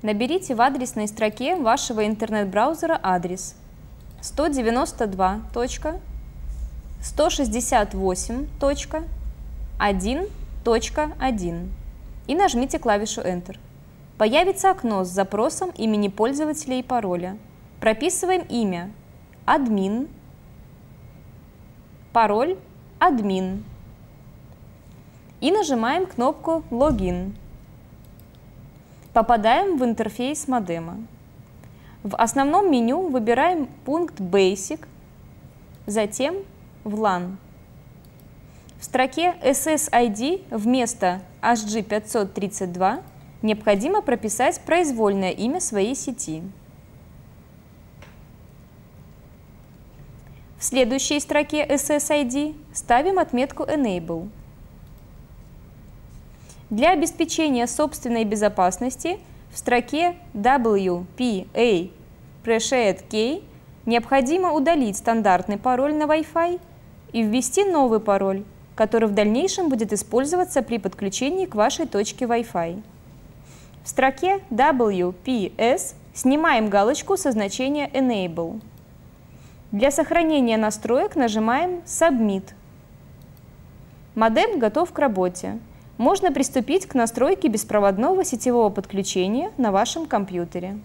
Наберите в адресной строке вашего интернет-браузера адрес 192.168.1.1 и нажмите клавишу Enter. Появится окно с запросом имени пользователя и пароля. Прописываем имя админ, пароль админ и нажимаем кнопку «Логин». Попадаем в интерфейс модема. В основном меню выбираем пункт Basic, затем в LAN. В строке SSID вместо HG532 необходимо прописать произвольное имя своей сети. В следующей строке SSID ставим отметку Enable. Для обеспечения собственной безопасности в строке WPA Preshared Key необходимо удалить стандартный пароль на Wi-Fi и ввести новый пароль, который в дальнейшем будет использоваться при подключении к вашей точке Wi-Fi. В строке WPS снимаем галочку со значения Enable. Для сохранения настроек нажимаем Submit. Модем готов к работе можно приступить к настройке беспроводного сетевого подключения на вашем компьютере.